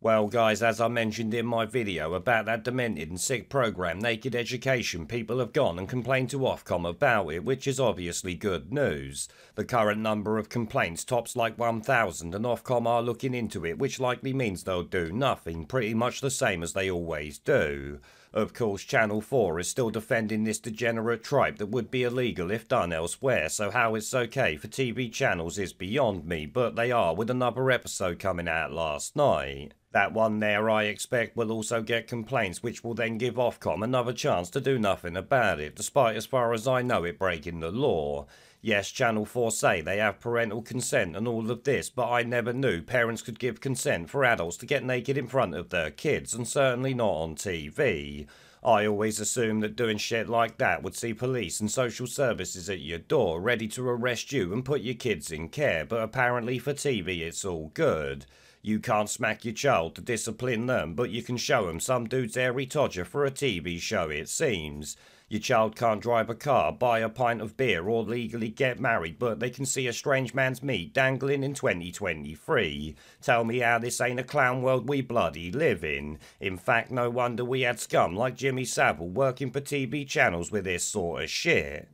Well guys, as I mentioned in my video about that demented and sick program Naked Education, people have gone and complained to Ofcom about it, which is obviously good news. The current number of complaints tops like 1000 and Ofcom are looking into it, which likely means they'll do nothing, pretty much the same as they always do. Of course, Channel 4 is still defending this degenerate tripe that would be illegal if done elsewhere, so how it's okay for TV channels is beyond me, but they are with another episode coming out last night. That one there, I expect, will also get complaints, which will then give Ofcom another chance to do nothing about it, despite, as far as I know, it breaking the law. Yes, Channel 4 say they have parental consent and all of this, but I never knew parents could give consent for adults to get naked in front of their kids, and certainly not on TV. I always assumed that doing shit like that would see police and social services at your door ready to arrest you and put your kids in care, but apparently for TV it's all good. You can't smack your child to discipline them, but you can show them some dude's airy todger for a TV show, it seems. Your child can't drive a car, buy a pint of beer, or legally get married, but they can see a strange man's meat dangling in 2023. Tell me how this ain't a clown world we bloody live in. In fact, no wonder we had scum like Jimmy Savile working for TV channels with this sort of shit.